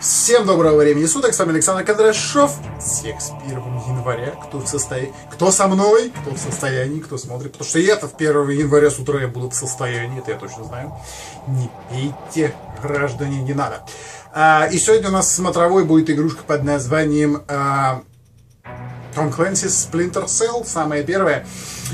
Всем доброго времени суток, с вами Александр Кондрашов. Всех с 1 января, кто в состоянии, кто со мной, кто в состоянии, кто смотрит. Потому что я-то в 1 января с утра я буду в состоянии, это я точно знаю. Не пейте, граждане, не надо. А, и сегодня у нас смотровой будет игрушка под названием а, Том Клэнсис Splinter Cell, самая первая.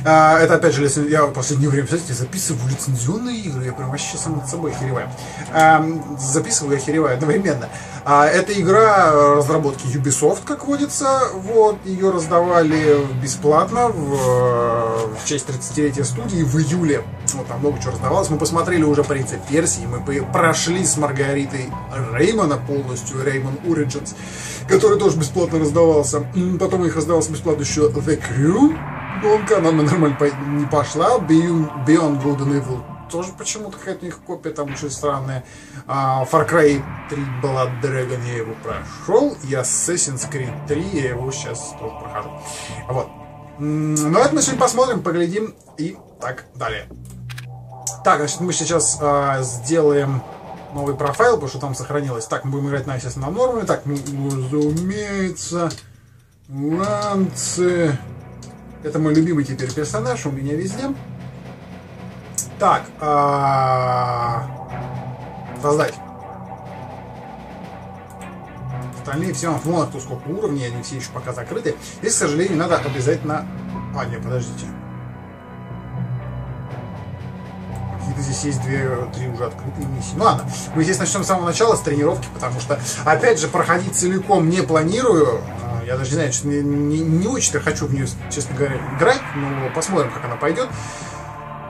А, это опять же, я в последнее время, кстати, записываю лицензионные игры, я прям вообще сам над собой охереваю. А, записываю и охереваю одновременно. А, это игра разработки Ubisoft, как водится. Вот, ее раздавали бесплатно в, в честь 30-летия студии в июле. Вот, там много чего раздавалось. Мы посмотрели уже «Принца Персии», мы прошли с Маргаритой Реймона полностью, Реймон Origins, который тоже бесплатно раздавался. Потом их раздавался бесплатно еще The Crew, гонка, она нормально не пошла. Beyond, Good and Evil тоже почему-то какая-то у них копия там очень странная. А, Far Cry 3 Blood Dragon я его прошел. И Assassin's Creed 3 я его сейчас тоже прохожу. Вот. Ну, это мы сегодня посмотрим, поглядим и так далее. Так, значит, мы сейчас а, сделаем новый профайл, потому что там сохранилось. Так, мы будем играть, на, естественно, на норме. Так, ну, разумеется, ланцы... Это мой любимый теперь персонаж, у меня везде. Так, а... создать. Остальные все, вон кто сколько уровней, они все еще пока закрыты. Здесь, к сожалению, надо обязательно... А, нет, подождите. Здесь есть две, три уже открытые миссии. Ну ладно, мы здесь начнем с самого начала, с тренировки, потому что, опять же, проходить целиком не планирую. Я даже не знаю, что не, не, не очень хочу в нее, честно говоря, играть, но посмотрим, как она пойдет.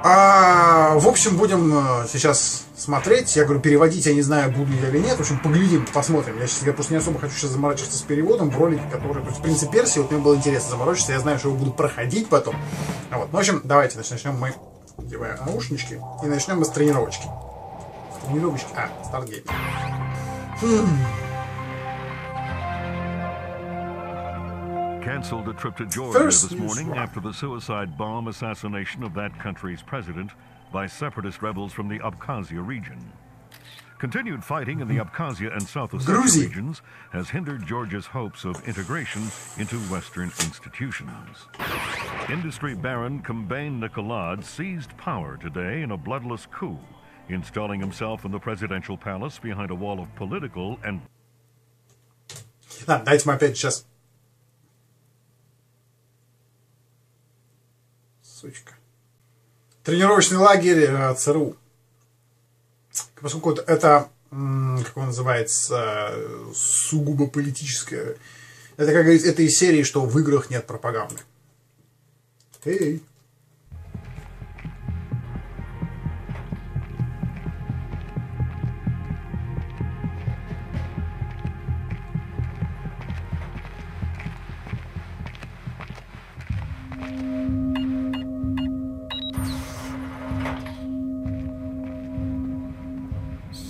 А, в общем, будем э, сейчас смотреть. Я говорю, переводить я не знаю, буду я или нет. В общем, поглядим, посмотрим. Я, сейчас, я просто не особо хочу сейчас заморачиваться с переводом в ролике, который... То есть, в принципе, Персии, вот мне было интересно заморочиться. Я знаю, что его буду проходить потом. А вот, ну, в общем, давайте начнем мы, одевая наушнички, и начнем мы с тренировочки. Тренировочки. А, стартгейм. Хм. canceled a trip to Georgia First this morning after the suicide bomb assassination of that country's president by separatist rebels from the Abkhazia region. Continued fighting in the Abkhazia and South Ossetia regions has hindered Georgia's hopes of integration into Western institutions. Industry baron Kombain Nikolad seized power today in a bloodless coup, installing himself in the presidential palace behind a wall of political and... That nightmare bitch. just сучка. Тренировочный лагерь э, ЦРУ. Поскольку это, как он называется, сугубо политическое. Это, как говорится, это из серии, что в играх нет пропаганды. Эй!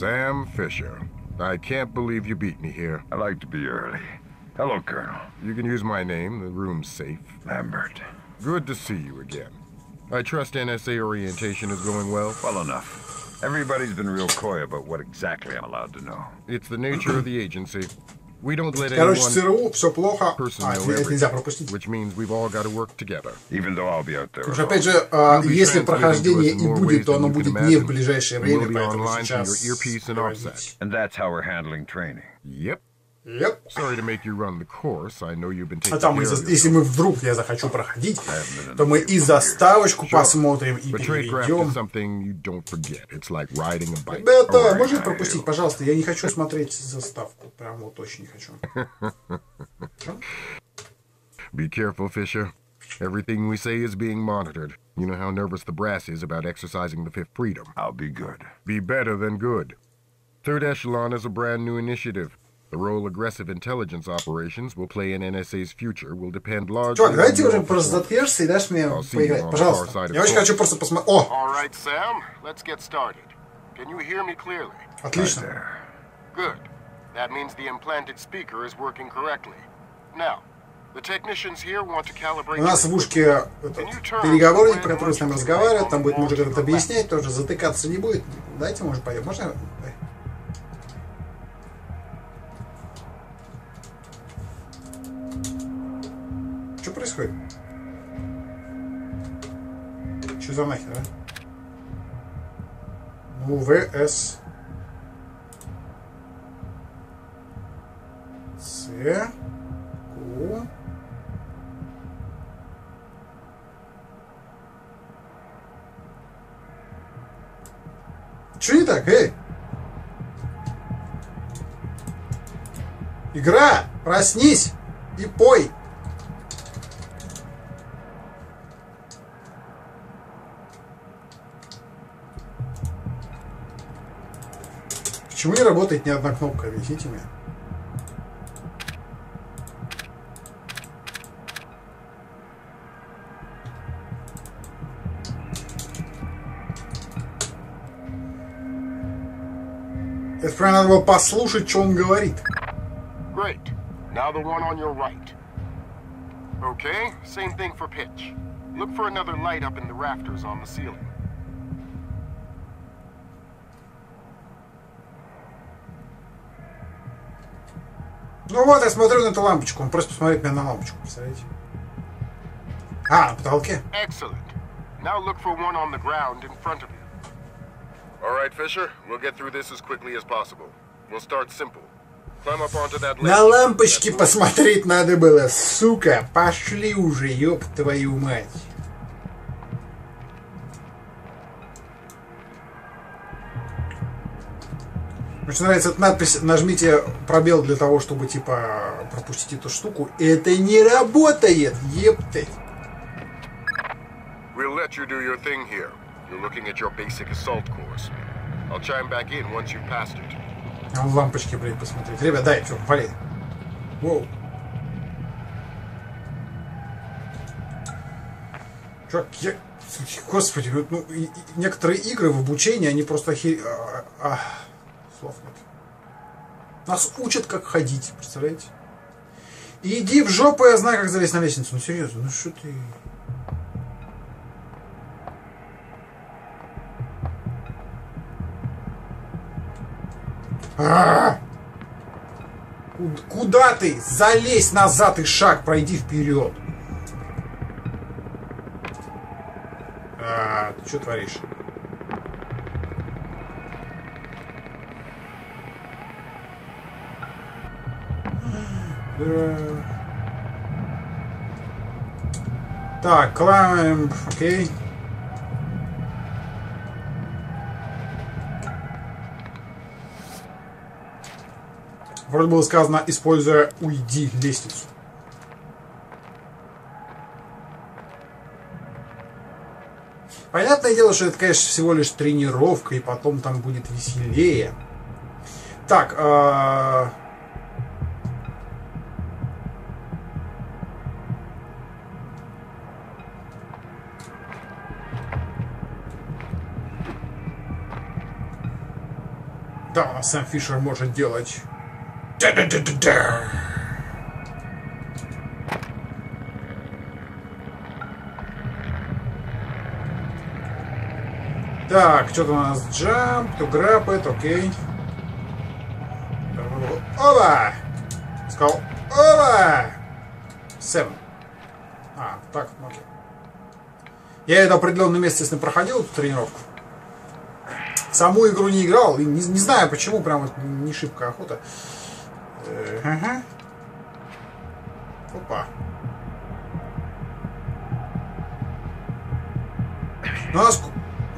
Sam Fisher. I can't believe you beat me here. I like to be early. Hello, Colonel. You can use my name. The room's safe. Lambert. Good to see you again. I trust NSA orientation is going well? Well enough. Everybody's been real coy about what exactly I'm allowed to know. It's the nature of the agency. We don't let Короче, ЦРУ, все плохо. А, это нельзя пропустить. Which means we've all got to work together. Even though I'll be out there. Потому что, опять же, если прохождение и будет, то оно будет не в ближайшее время, поэтому сейчас... And that's how we're handling training. Yep. Yep. Sorry to make you run the course. I know you've been taking а там, если мы вдруг я захочу проходить, то мы и заставочку посмотрим, и переведем. Ребята, можно пропустить, пожалуйста? Я не хочу смотреть заставку. Прям вот очень не хочу. Be careful, Fisher. Everything we say is being monitored. You know how nervous the brass is about exercising the fifth freedom. I'll be good. Be better than good. Third Echelon is a brand new initiative. The role aggressive intelligence operations will play in NSA's future will depend largely Чувак, давайте уже просто заткнешься и дашь мне поиграть, пожалуйста. Я очень хочу просто посмотреть. О! All right, Sam, let's get started. Can you hear me clearly? Отлично. Good. That means the implanted speaker is working correctly. Now, the technicians here want to calibrate... У нас в ушке переговорник, который с нами разговаривает, там будет может это объяснять, тоже затыкаться не будет. Дайте, может, пойдем. Можно происходит? Что за нахер, а? Ну, ВС. С. Ку. Че не так, эй? Игра, проснись и пой. Почему не работает ни одна кнопка? Объясните мне. Это прям надо было послушать, что он говорит. Great. Now the one on your right. Okay, same thing for pitch. Look for another light up in the rafters on the ceiling. Ну вот, я смотрю на эту лампочку. Он просто посмотрит меня на лампочку, представляете? А, на потолке. Excellent. Now look for one on the ground in front of you. All right, Fisher. We'll get through this as quickly as possible. We'll start simple. Climb up onto that На ledge. лампочки посмотреть надо было, сука. Пошли уже, ёб твою мать. Мне очень нравится эта надпись «Нажмите пробел для того, чтобы, типа, пропустить эту штуку». Это не работает, ептать. We'll let you do your thing here. You're looking at your basic assault course. I'll chime back in once you've passed it. А лампочки, блядь, посмотреть. Ребят, дай, все, вали. Воу. Чувак, я... Господи, ну, некоторые игры в обучении, они просто охер... а, а, нет. Нас учат, как ходить, представляете? Иди в жопу, я знаю, как залезть на лестницу. Ну, серьезно, ну что ты... Куд- Куда ты? Залезь назад и шаг, пройди вперед. А, ты что творишь? Так, climb, окей. Вроде было сказано, используя уйди лестницу. Понятное дело, что это, конечно, всего лишь тренировка, и потом там будет веселее. Так, а, да, Сэм Фишер может делать. Да-да-да-да-да. Так, что-то у нас джамп, то граппет, окей. Оба! Сказал, оба! Севен. А, так, окей. Я это определенное место, если проходил эту тренировку. Саму игру не играл, и не, не знаю почему, прям не шибко охота. Э, ага. Опа. Ну, наск-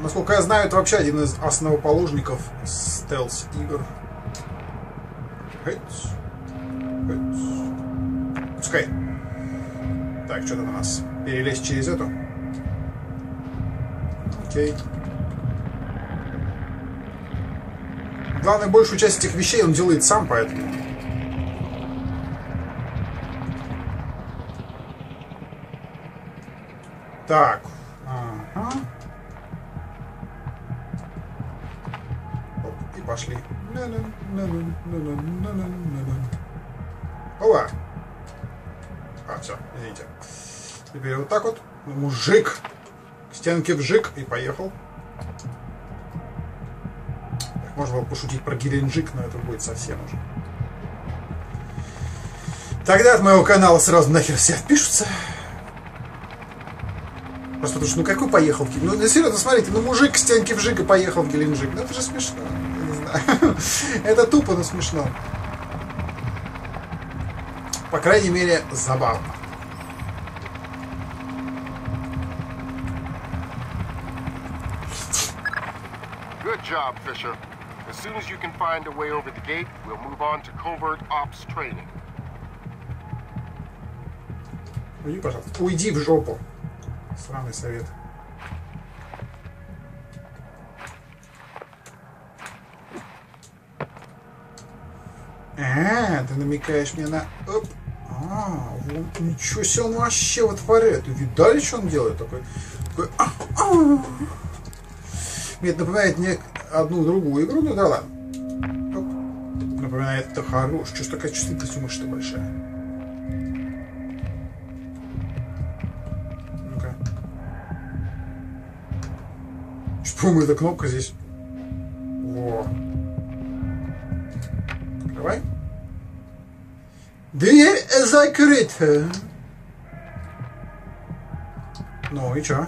насколько я знаю, это вообще один из основоположников стелс игр. Хэйц. Хэйц. Пускай. Так, что там у нас? Перелезть через эту? Окей. Главное, большую часть этих вещей он делает сам, поэтому... Так. Ага. Оп, и пошли. Ова! А, все, извините. Теперь вот так вот. Мужик. К стенке вжик и поехал. Можно было пошутить про Геленджик, но это будет совсем уже. Тогда от моего канала сразу нахер все отпишутся. Просто потому что, ну какой поехал в Геленджик? Ну, серьезно, смотрите, ну мужик к стенке вжиг и поехал в Геленджик. Ну это же смешно. Я не знаю. Это тупо, но смешно. По крайней мере, забавно. Good job, Fisher. As soon as you can find a way over the gate, we'll move on to covert ops training. Уйди, пожалуйста. Уйди в жопу. Сраный совет. А, ты намекаешь мне на... Оп. А, вон, ничего себе он вообще вытворяет. Вы видали, что он делает? Такой... такой а, а. Мне это напоминает мне одну другую игру, ну да ладно. Напоминает, это хорош. Что такая чувствительность у мышцы большая? Ну-ка. По-моему, эта кнопка здесь... Во. Открывай. Дверь закрыта. Ну и чё?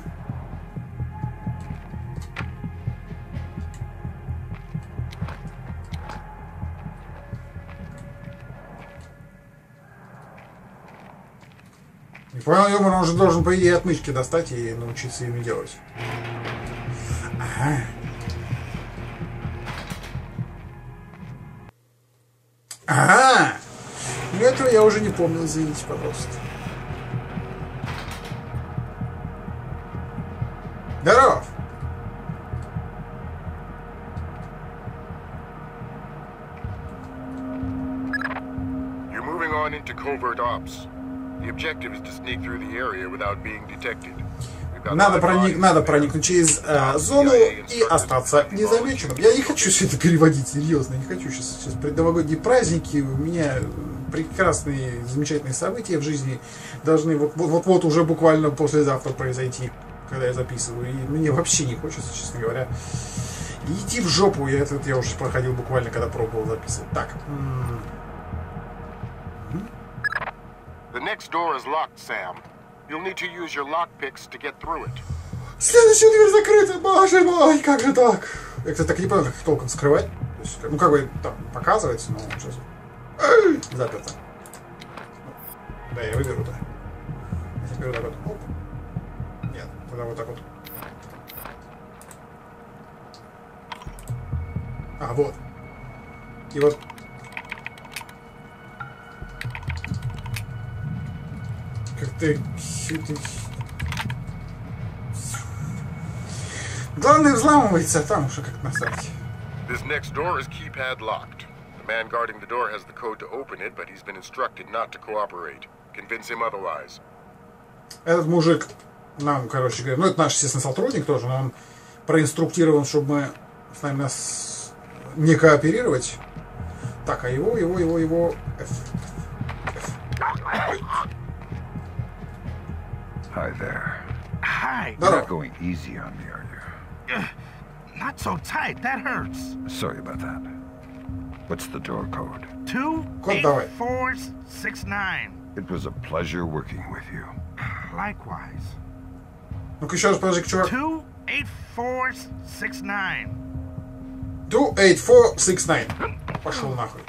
Понял, юмор, он же должен, по идее, отмычки достать и научиться ими делать. Ага. Ага! Ну, этого я уже не помнил, извините, пожалуйста. Здоров! You're moving on into covert ops. Надо, проник, надо проникнуть через э, зону и остаться незамеченным. Я не хочу все это переводить, серьезно, не хочу. Сейчас, сейчас предновогодние праздники, у меня прекрасные, замечательные события в жизни должны вот- вот- вот-вот уже буквально послезавтра произойти, когда я записываю. И мне вообще не хочется, честно говоря. Иди в жопу, я этот я уже проходил буквально, когда пробовал записывать. Так, The next door is locked, Sam. You'll need to use your lockpicks to get through it. Следующая дверь закрыта, боже мой, как же так? Я, кстати, так не понял, как их толком скрывать. То есть, ну, как бы там показывается, но сейчас... Эй, заперто. Да, я выберу-то. Я теперь вот так вот. Оп. Нет, тогда вот так вот. А, вот. И вот... Как ты... ты- Главное взламывается, а там уже как на сайте. This next door is keypad locked. The man guarding the door has the code to open it, but he's been instructed not to cooperate. Convince him otherwise. Этот мужик нам, короче говоря, ну это наш, естественно, сотрудник тоже, но он проинструктирован, чтобы мы с нами нас не кооперировать. Так, а его, его, его, его... F. Hi there. Hi. You're Здорово. not going easy on me, are you? Not so tight. That hurts. Sorry about that. What's the door code? Two Код eight давай. four six nine. It was a pleasure working with you. Likewise. Ну-ка еще раз, подожди, чувак. Two eight four six nine. 28469. Пошел нахуй.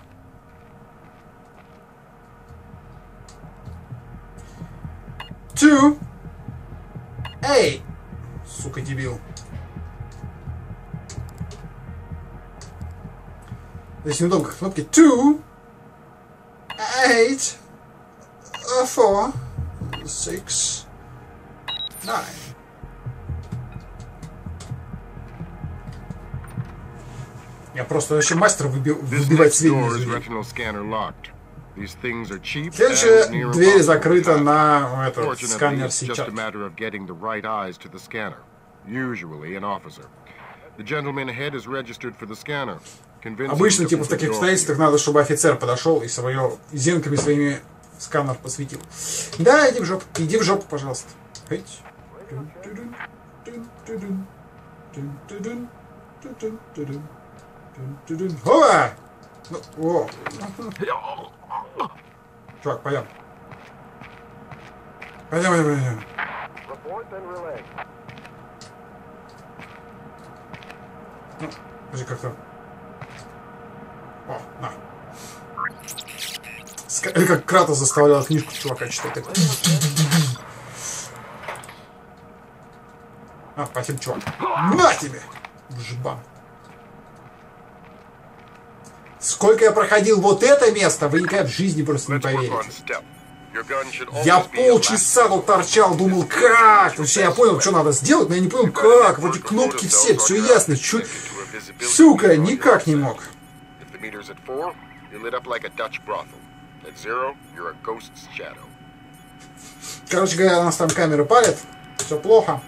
Two. Эй! Сука, дебил. Здесь неудобно, как кнопки. Two. Eight. uh, Four. Six. Nine. Я просто вообще мастер выби- This выбивать next сведения door из is людей. retinal scanner locked. These things are cheap and Следующая near дверь impossible to закрыта hack. на этот Fortunately, сканер it's just сейчас. a matter of getting the right eyes to the scanner. Usually an officer. The gentleman ahead is registered for the scanner. Convince him Обычно, to типа, в open таких the door for обстоятельствах you. надо, чтобы офицер подошел и свое зенками своими сканер посветил. Да, иди в жопу, иди в жопу, пожалуйста. Эть. Тун-тудун, тун-тудун, тун-тудун, тун-тун-тудун, тун-тудун. Ова! Ну, о. Чувак, пойдем. Пойдем, пойдем, пойдем. Ну, подожди, как там? О, на. Или как Кратос заставлял книжку чувака читать. Так. А, спасибо, чувак. На тебе! Жбан. Сколько я проходил вот это место, вы никогда в жизни просто не поверите. Я полчаса тут торчал, думал, как? Вообще я понял, что надо сделать, но я не понял, как. Вроде кнопки все, все ясно. Чё... Сука, никак не мог. Короче говоря, у нас там камеры палят, все плохо.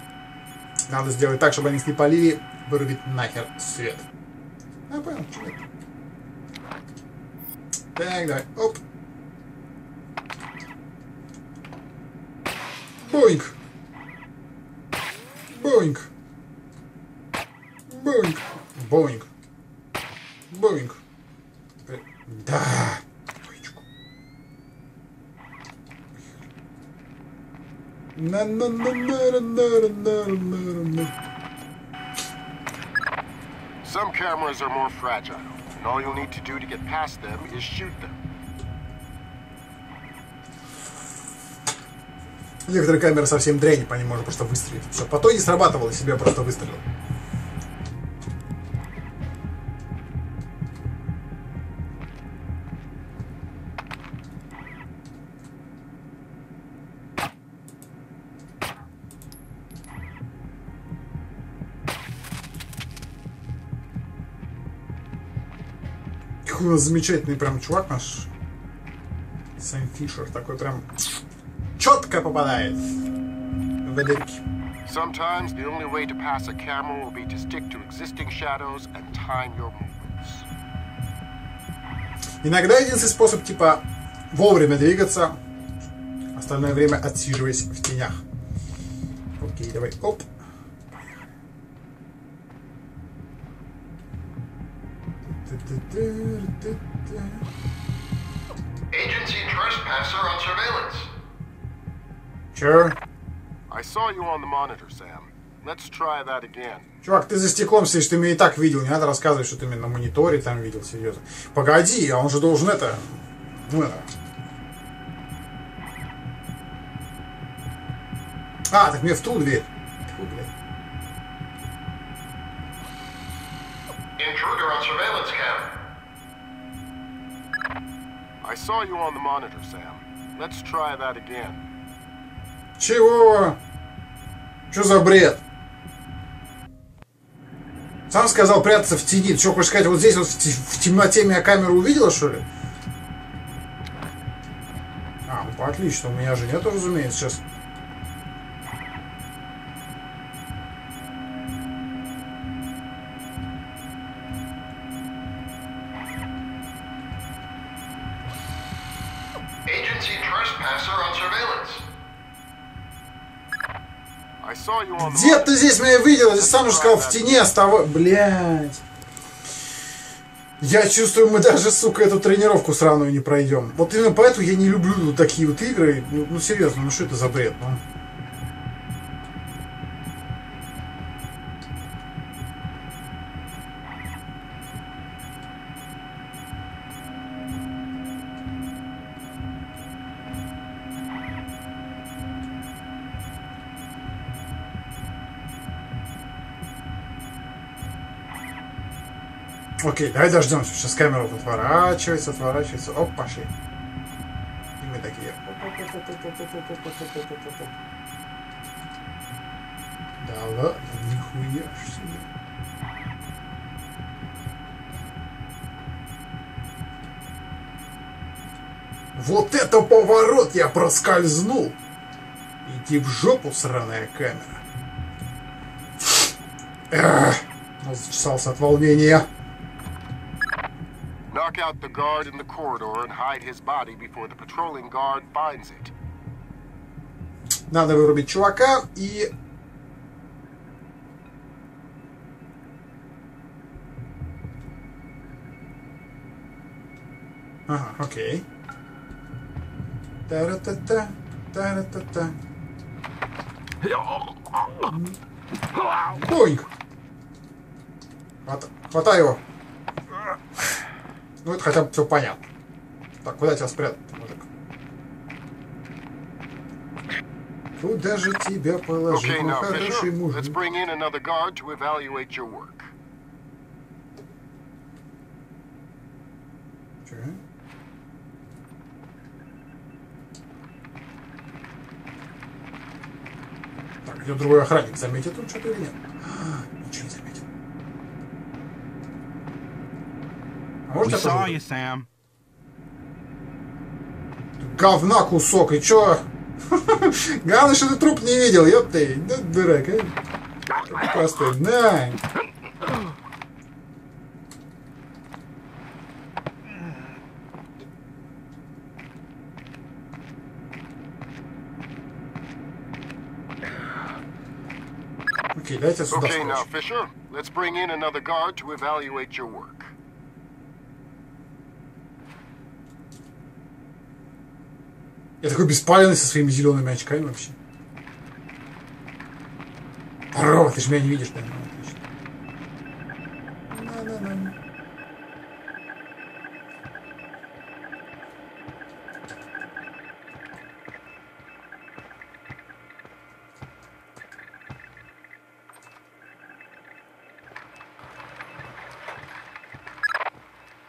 Надо сделать так, чтобы они не полили, вырубить нахер свет. Я понял, что это. Так, давай, оп. Боинг. Боинг. Боинг. Боинг. Боинг. Э, Да. Боечку. На-на-на-на-на-на-на-на-на. Some cameras are more fragile, And all you'll need to do to get past them is shoot them. Некоторые камеры совсем дрянь, по ним можно просто выстрелить. Все, по той не срабатывало, себе просто выстрелил. Нас замечательный прям чувак наш. Сэм Фишер. Такой прям четко попадает в дырки. Sometimes the only way to pass a camera will be to stick to existing shadows and time your movements. Иногда единственный способ, типа, вовремя двигаться, остальное время отсиживаясь в тенях. Окей, давай, оп. Agency trespasser on surveillance. Че? I saw you on the monitor, Sam. Let's try that again. Чувак, ты за стеклом сидишь, ты меня и так видел, не надо рассказывать, что ты меня на мониторе там видел, серьезно. Погоди, а он же должен это... Ну это... А, так мне в ту дверь. Тьфу, блядь. I saw you on the monitor, Sam. Let's try that again. Чего? Что за бред? Сам сказал прятаться в тени. Ты что, хочешь сказать, вот здесь вот в, те- в темноте меня камера увидела, что ли? А, ну отлично, у меня же нету, разумеется, сейчас. Где ты здесь меня видел? Ты сам же сказал, в тени оставай. Блядь. Я чувствую, мы даже, сука, эту тренировку сраную не пройдем. Вот именно поэтому я не люблю такие вот игры. Ну, ну, серьезно, ну что это за бред? Ну? Окей, давай дождемся. Сейчас камера вот отворачивается, отворачивается. Оп, пошли. И мы такие. Да ладно, нихуя ж себе. Вот это поворот я проскользнул! Иди в жопу, сраная камера. Эх, зачесался от волнения. Knock out the guard in the corridor and hide his body before the patrolling guard finds it. Надо вырубить чувака и... Ага, окей. Та-ра-та-та, та-ра-та-та. Боньк. Хвата- Хватай его. Ну, это хотя бы все понятно. Так, куда тебя спрятать, мужик? Куда же тебя положить, Okay, now, хороший Fisher, let's мужик? bring in another guard to evaluate your work. Че? Так, идет другой охранник. Заметит он что-то или нет? А, Ничего не заметил. А может We я saw тоже you, Sam. говна кусок, и чё? Главное, что ты труп не видел, ёп ты, да дурак, а? Простой, на. Окей, дайте сюда Okay, now, скотч. Fisher, let's bring in another guard to evaluate your work. Я такой беспалевный со своими зелеными очками вообще. Здорово, ты же меня не видишь, да? Ну, отлично. На-на-на.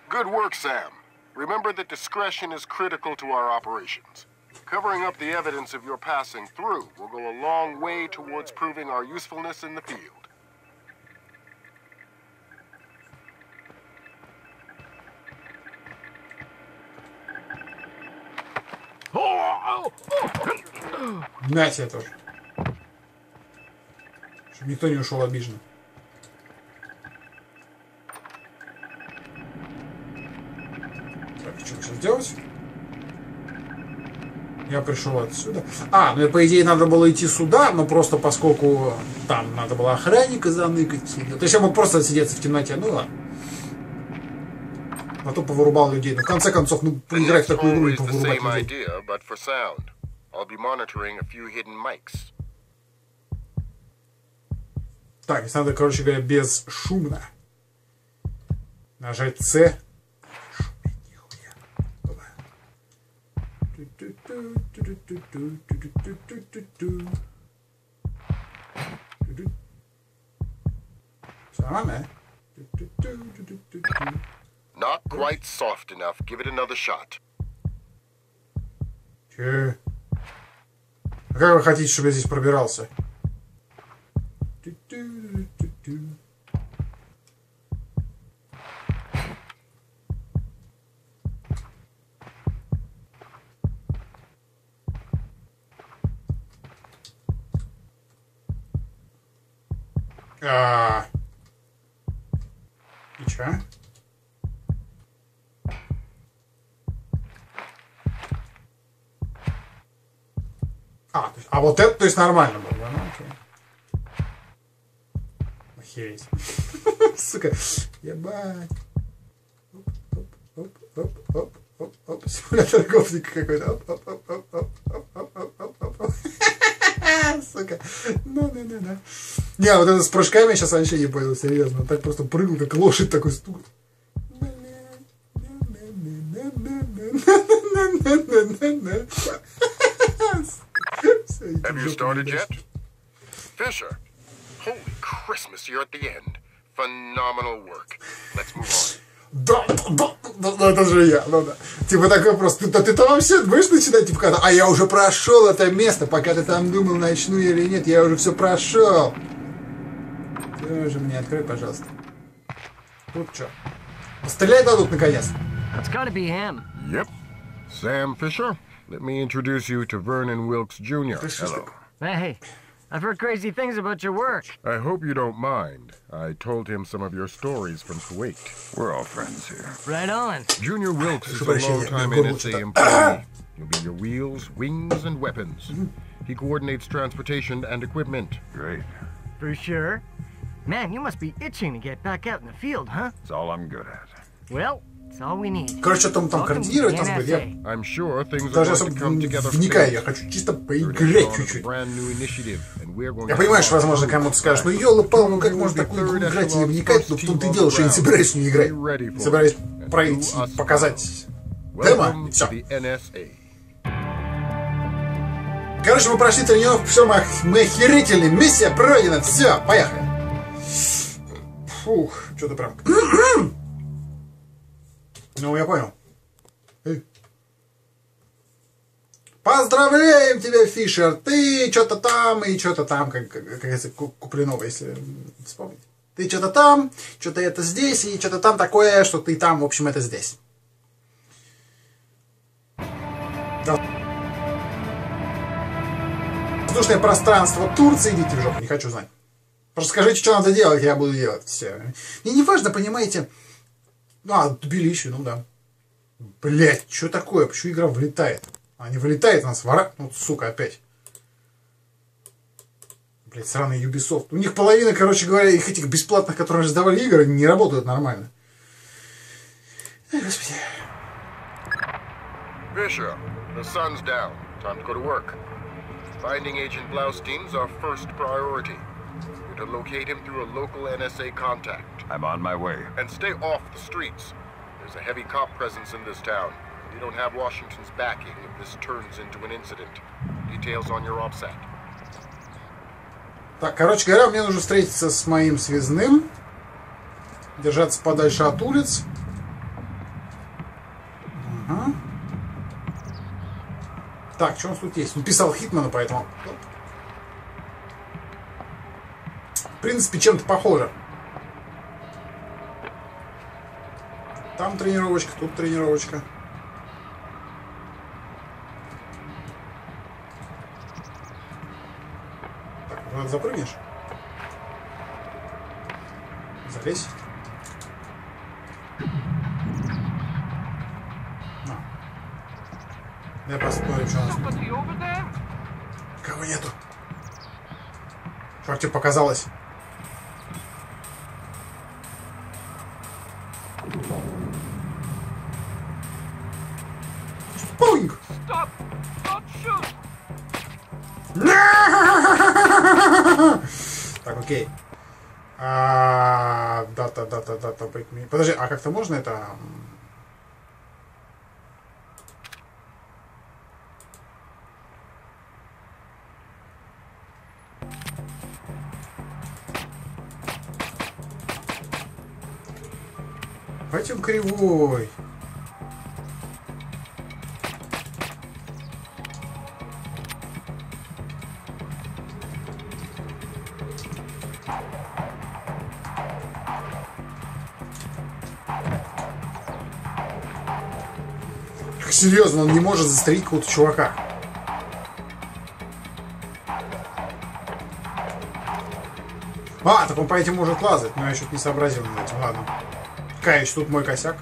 Good work, Sam. Remember that discretion is critical to our operations. Covering up the evidence of your passing through will go a long way towards proving our usefulness in the field. На тебе тоже. Чтобы никто не ушел обиженным. Я пришел отсюда. А, ну и по идее надо было идти сюда, но просто поскольку там надо было охранника заныкать. То есть я мог просто отсидеться в темноте, ну ладно. А то повырубал людей. Ну, в конце концов, ну, поиграть в такую игру и повырубать людей. Так, здесь надо, короче говоря, бесшумно. Нажать С. Saame. Not quite soft enough. Give it another shot. Че? А как вы хотите, чтобы я здесь пробирался? А. И чё? А, а вот это, то есть, нормально было, да? Ну, окей. Охереть. Сука, ебать. Оп, оп, оп, оп, оп, оп, оп. Симулятор гопника какой-то. Оп, Сука. Ну, ну. Не, вот это с прыжками сейчас вообще не понял, серьезно. Так просто прыгал, как лошадь такой стук. Have you started yet? Fisher. Holy Christmas, you're at the end. Phenomenal work. Let's move on. Да, да, да, да, это же я, ну да. Типа такой просто, ты, ты там вообще будешь начинать, типа, когда, а я уже прошел это место, пока ты там думал, начну я или нет, я уже все прошел. Ты уже мне открой, пожалуйста. Тут что? Стрелять дадут наконец. It's gotta be him. Yep. Sam Fisher, let me introduce you to Vernon Wilkes Jr. Hello. Hey, I've heard crazy things about your work. I hope you don't mind. I told him some of your stories from Kuwait. We're all friends here. Right on. Junior Wilkes is a long-time NSA employee. You'll be your wheels, wings, and weapons. He coordinates transportation and equipment. Great. For sure. Man, you must be itching to get back out in the field, huh? That's all I'm good at. Well, Короче, там, там координировать нас the будет. Я NSA. I'm sure things are даже особо to come не together вникаю, я хочу чисто We're поиграть чуть-чуть. brand new initiative, and we're going Я to понимаю, что, возможно, кому-то скажешь, ну елы пал, ну как можно такую игру играть и не вникать, но в и team дело, что я не собираюсь в нее играть. Be ready for Собираюсь пройти, показать демо, Welcome и to все. the NSA. Короче, мы прошли тренировку, все, мы, мы охерительные, миссия пройдена, все, поехали. Фух, что-то прям... Ну, я понял. Эй. Поздравляем тебя, Фишер! Ты что-то там и что-то там, как, как, как Куплинова, если вспомнить. Ты что-то там, что-то это здесь, и что-то там такое, что ты там, в общем, это здесь. Воздушное пространство Турции, идите в жопу, не хочу знать. Просто скажите, что надо делать, я буду делать. Все. Мне не важно, понимаете. А, Тбилиси, ну да. Блять, что такое? Почему игра вылетает? А не вылетает у нас вора. Ну, сука, опять. Блять, сраный Ubisoft. У них половина, короче говоря, их этих бесплатных, которые раздавали игры, не работают нормально. Ай, господи. Fisher, the sun's down. Time to go to work. Finding Agent Blaustein's our first priority. We're to locate him through a local NSA contact. I'm on my way. And stay off the streets. There's a heavy cop presence in this town. We don't have Washington's backing if this turns into an incident. Details on your OPSAT. Так, короче говоря, мне нужно встретиться с моим связным. Держаться подальше от улиц. Ага. Так, что у нас тут есть? Ну, писал Хитмана, поэтому... В принципе, чем-то похоже. Там тренировочка, тут тренировочка. Так, ну, запрыгнешь? Залезь. На. Я посмотрю, что у нас. Кого нету? Что тебе показалось? Окей. А, дата, дата, дата. break. Подожди, а как-то можно это... Пойдем кривой. Серьезно, он не может застрелить какого-то чувака. А, так он по этим может лазать, но я что-то не сообразил над этим, ладно. Каюсь, тут мой косяк.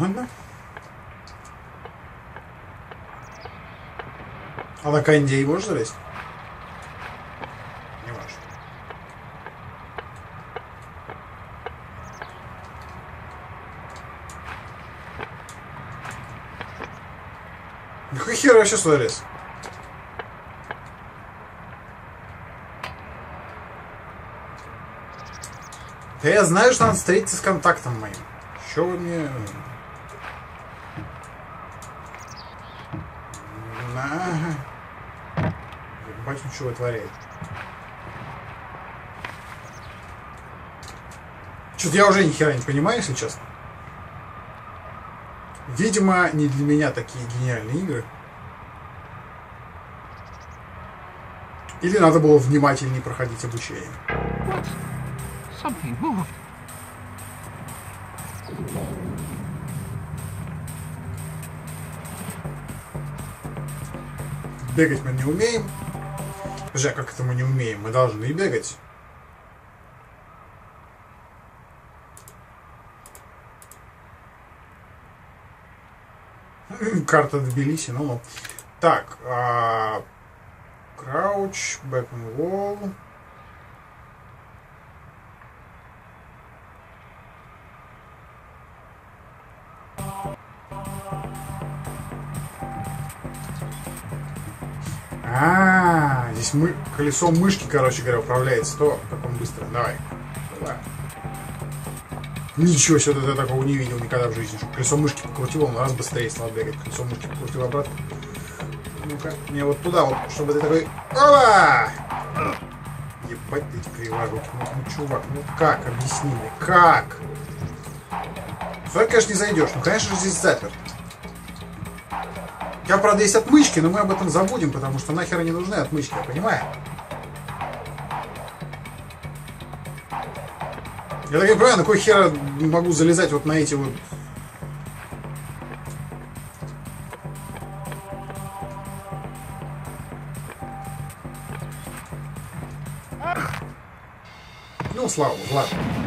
Ладно. А на кондей можешь залезть? Не можешь. Ну какой хер я сейчас залез? Да я знаю, что надо встретиться с контактом моим. Что вы мне... На. Что вытворяет. Что-то я уже ни хера не понимаю, если честно. Видимо, не для меня такие гениальные игры. Или надо было внимательнее проходить обучение. Бегать мы не умеем. А как это мы не умеем? Мы должны бегать. Карта Тбилиси, ну ну. Так, а... Крауч, back здесь мы колесом мышки, короче говоря, управляется. То, он быстро. Давай. Давай. Ничего себе, я такого не видел никогда в жизни. Колесо мышки покрутил, он раз быстрее стал бегать. Колесо мышки покрутил обратно. Ну-ка, мне вот туда вот, чтобы ты такой... Опа! Ебать эти криворуки. Ну, ну, чувак, ну как, объясни мне, как? Сюда, конечно, не зайдешь. Ну, конечно же, здесь заперт. Я, правда, есть отмычки, но мы об этом забудем, потому что нахер не нужны отмычки, я понимаю. Я так и понимаю, на какой хер могу залезать вот на эти вот... Ну, слава богу, ладно.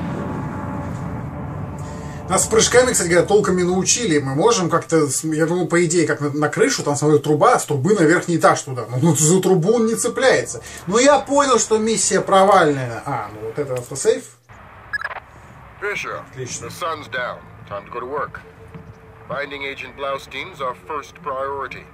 Нас с прыжками, кстати говоря, толком не научили. Мы можем как-то, я думаю, по идее, как на, на крышу, там смотрю, труба, с трубы на верхний этаж туда. Ну, ну, за трубу он не цепляется. Но я понял, что миссия провальная. А, ну вот это автосейф. Отлично. the sun's down. Time to go to work. Finding Agent Blaustein's our first priority.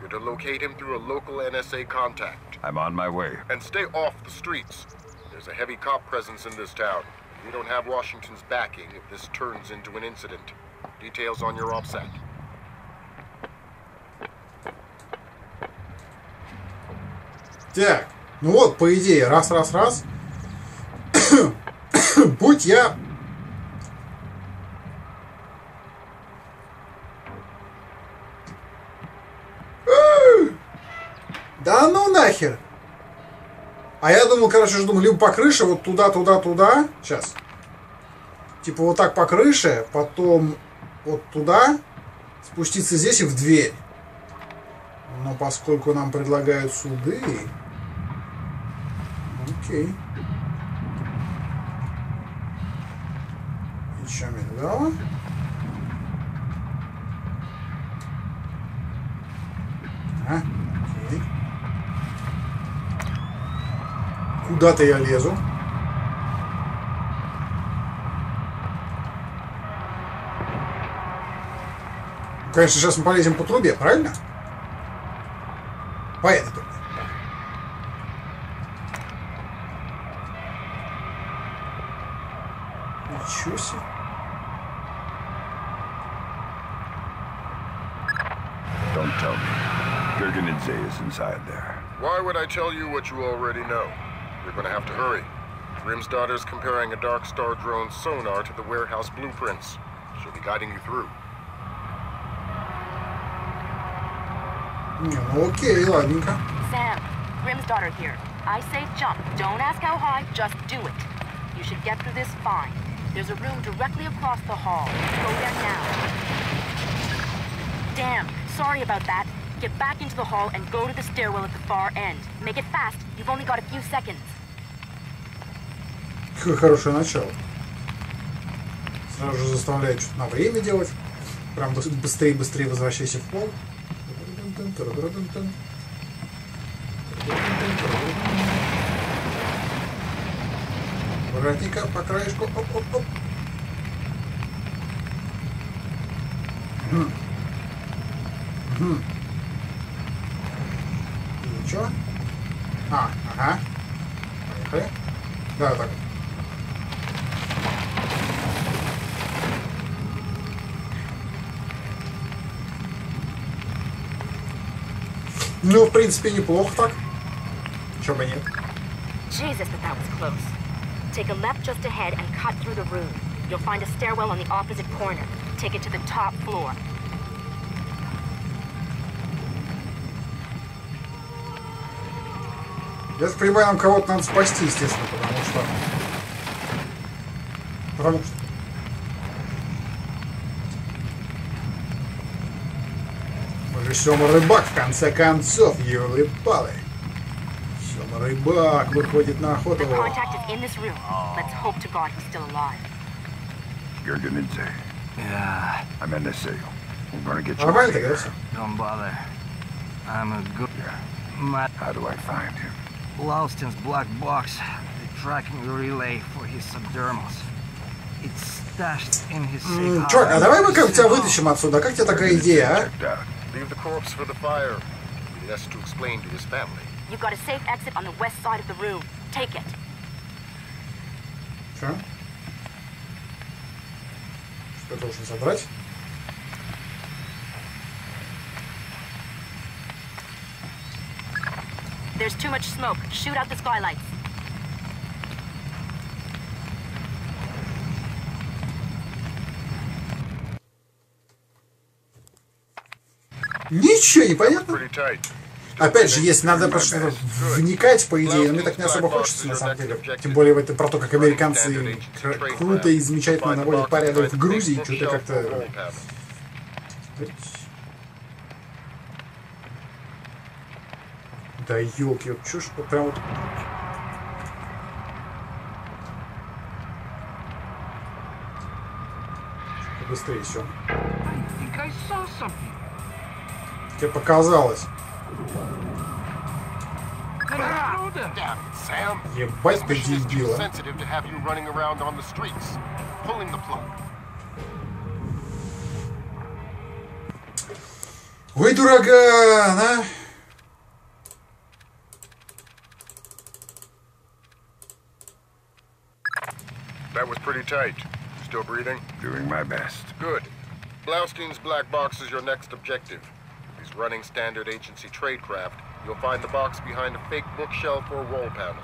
You're to locate him through a local NSA contact. I'm on my way. And stay off the streets. There's a heavy cop presence in this town. We don't have Washington's backing if this turns into an incident. Details on your OPSAT. Так, ну вот, по идее, раз, раз, раз. Будь я... Да ну нахер! А я думал, короче, что думал, либо по крыше, вот туда, туда, туда. Сейчас. Типа вот так по крыше, потом вот туда, спуститься здесь и в дверь. Но поскольку нам предлагают суды... Окей. Мне дало? А, окей. Куда-то я лезу. Конечно, сейчас мы полезем по трубе, правильно? По этой трубе. Ничего себе. Don't tell me. Gergenidze is inside there. Why would I tell you what you already know? We're gonna have to hurry. Grim's daughter's comparing a Dark Star drone sonar to the warehouse blueprints. She'll be guiding you through. Okay, I. Sam, Grim's daughter here. I say jump. Don't ask how high, just do it. You should get through this fine. There's a room directly across the hall. Go there now. Damn, sorry about that. Get back into the hall and go to the stairwell at the far end. Make it fast. You've only got a few seconds. Хорошее начало. Сразу же заставляет что-то на время делать. Прям быс- быстрее, быстрее возвращайся в пол. Аккуратненько, по краешку. Оп, оп, оп. Мгм. Мгм. принципе, неплохо так. Чё бы нет. Jesus, but that was close. Take a left just ahead and cut through the room. You'll find a stairwell on the opposite corner. Take it to the top floor. Я так понимаю, нам кого-то надо спасти, естественно, потому что... Потому что... Сёма рыбак, в конце концов, елы-палы. Все Там рыбак выходит на охоту. Yeah. Нормально тогда все? don't bother. I'm a good... My How do I find him? Laustin's black box. The tracking relay for his subdermals. It's stashed in his safe house. Чувак, а давай мы как тебя вытащим отсюда? Как тебе такая идея, а? Checked out. Leave the corpse for the fire. Less to explain to his family. You've got a safe exit on the west side of the room. Take it. Что? Что я должен забрать? There's too much smoke. Shoot out the skylights. Ничего не понятно. Опять же, если надо просто вникать, по идее, но мне так не особо хочется, на самом деле. Тем более в это про то, как американцы кр- круто и замечательно наводят порядок в Грузии, что-то как-то... Да елки, вот вот прям вот... Быстрее все. Тебе показалось. Ебать ты дебила. Ой, дураган, а! That was pretty tight. Still breathing? Doing my best. Good. Blaustein's black box is your next objective. If he's running standard agency tradecraft, you'll find the box behind a fake bookshelf or wall panel.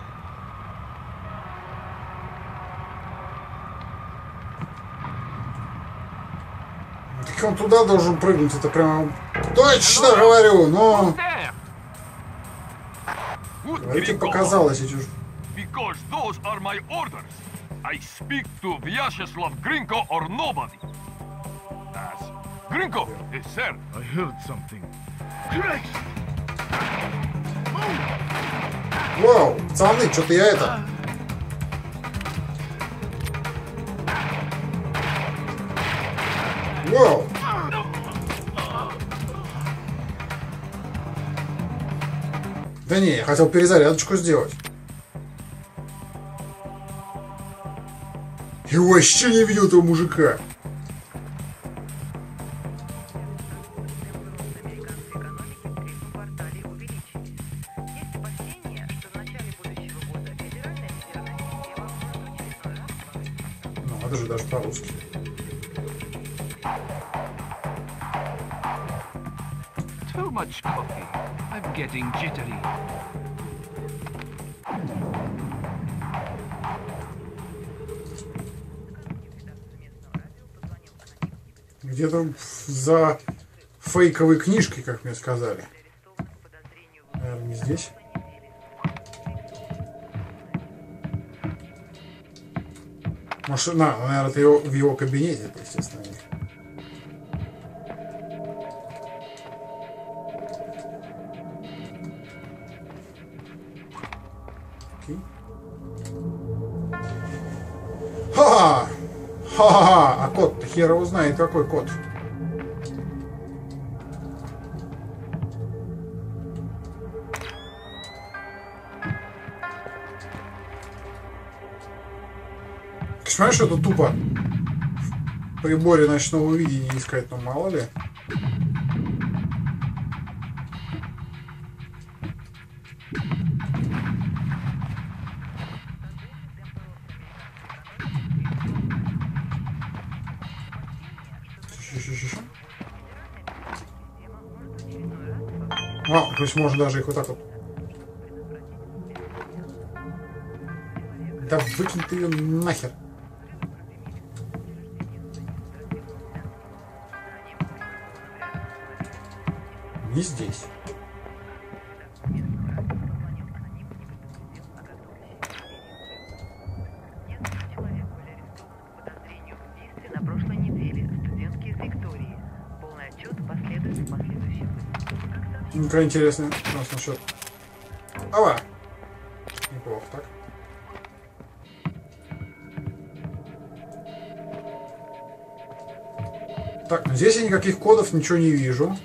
Так он туда должен прыгнуть, это прям точно говорю, но There! говорите, показалось, эти уж Because those are my orders. I speak to Vyacheslav Grinko or nobody. As Grinko, eh, sir. I heard something. Вау, пацаны, что-то я это... Вау! Да не, я хотел перезарядочку сделать. Я вообще не видел этого мужика. За фейковой книжкой, как мне сказали. Наверное, не здесь. Машина, наверное, это его, в его кабинете, это, естественно. Окей. Ха-ха! Ха-ха! А код-то хер его какой код. Ты понимаешь, это тупо в приборе ночного видения искать, ну мало ли. А, то есть можно даже их вот так вот. Да выкинь ты ее нахер. не здесь. Какая интересная у нас насчет. Ава! Неплохо так. Так, ну здесь я никаких кодов ничего не вижу.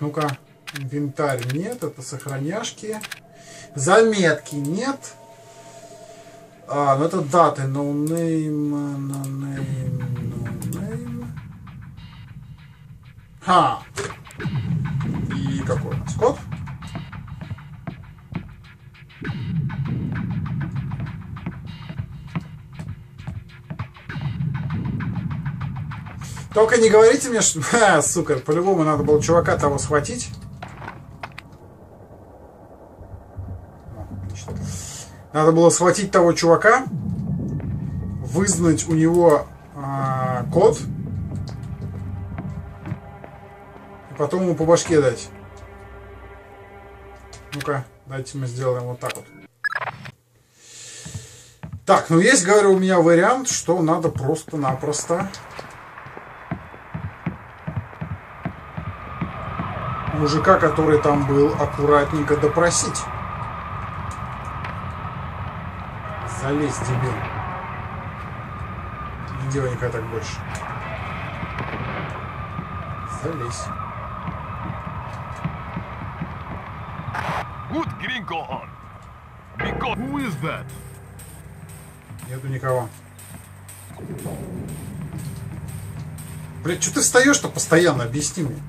Ну-ка. Инвентарь нет, это сохраняшки. Заметки нет. А, ну это даты. No name, no name, no name. Ха. Только не говорите мне, что... Ха, сука, по-любому надо было чувака того схватить. Надо было схватить того чувака, вызнать у него а, код, и потом ему по башке дать. Ну-ка, дайте мы сделаем вот так вот. Так, ну есть, говорю, у меня вариант, что надо просто-напросто мужика, который там был, аккуратненько допросить. Залезь, дебил. Не делай никогда так больше. Залезь. Good gringo on. Because who is that? Нету никого. Блять, что ты встаешь-то постоянно? Объясни мне.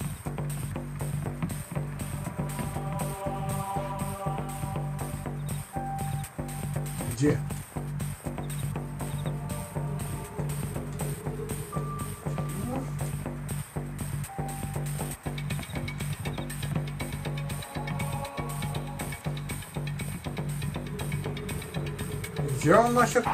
Он?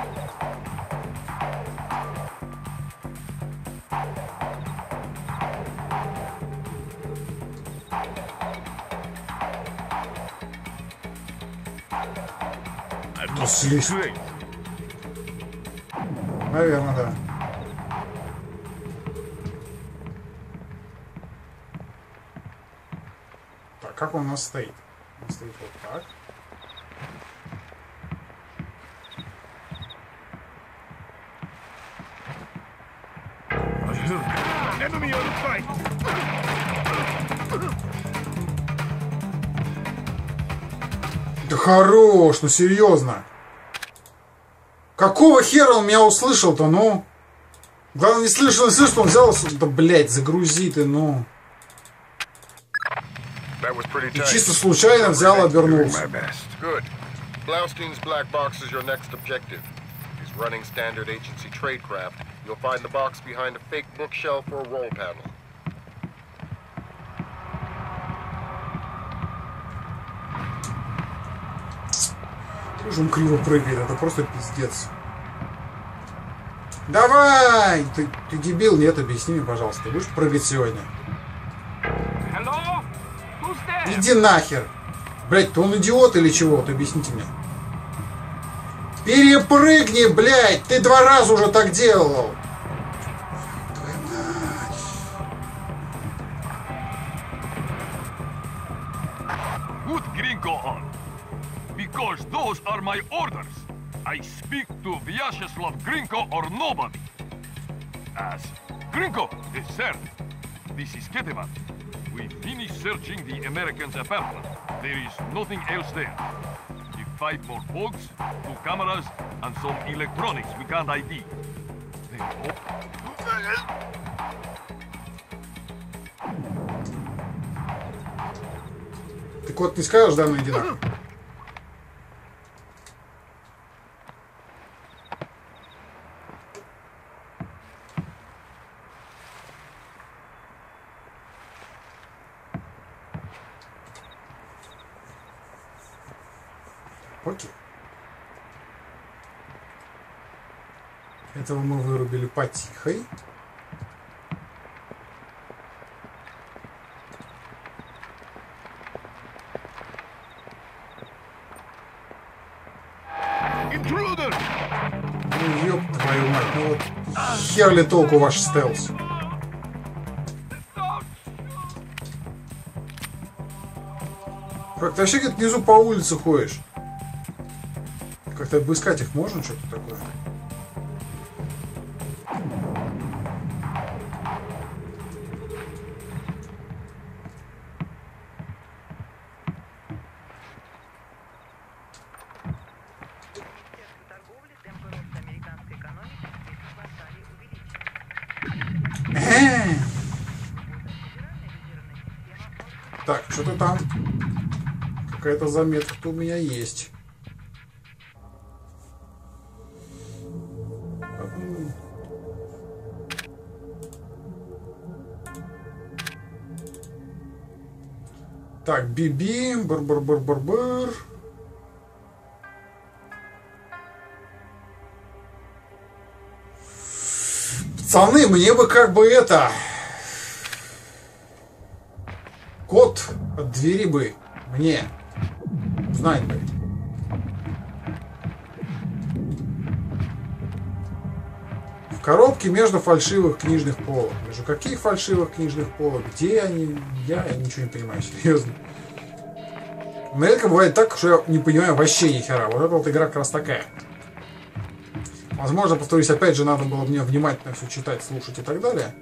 Ну, слизь. Наверное, да. Так, как он у нас стоит хорош, ну серьезно. Какого хера он меня услышал-то, ну? Главное, не слышал, не слышал, он взял, да, блядь, загрузи ты, ну. И чисто случайно взял, Doing обернулся. my best. Good. Blaustein's black box is your next objective. He's running standard agency tradecraft. You'll find the box behind a fake bookshelf or roll panel. Боже, он криво прыгает, это просто пиздец. Давай! Ты, ты дебил? Нет, объясни мне, пожалуйста. Ты будешь прыгать сегодня? Иди нахер! Блять, ты он идиот или чего? Вот объясните мне. Перепрыгни, блядь! Ты два раза уже так делал! are my orders. I speak to Vyacheslav Grinko or nobody. As Grinko, yes, sir. This is Ketevan. We finished searching the Americans' apartment. There is nothing else there. The five more bugs, two cameras, and some electronics we can't ID. Then Ты кот не скажешь, да, ну иди Этого мы вырубили потихой. Intruder! Ну, ёб твою мать, ну вот хер ли толку ваш стелс? Как ты вообще где-то внизу по улице ходишь? Как-то обыскать их можно, что-то такое? Какая-то заметка у меня есть. Так, биби, бар-бар-бар-бар-бар. Пацаны, мне бы как бы это... Код от двери бы мне бы. В коробке между фальшивых книжных полок. Между каких фальшивых книжных полок? Где они? Я ничего не понимаю, серьезно. Редко бывает так, что я не понимаю вообще ни хера. Вот эта вот игра как раз такая. Возможно, повторюсь, опять же, надо было мне внимательно все читать, слушать и так далее.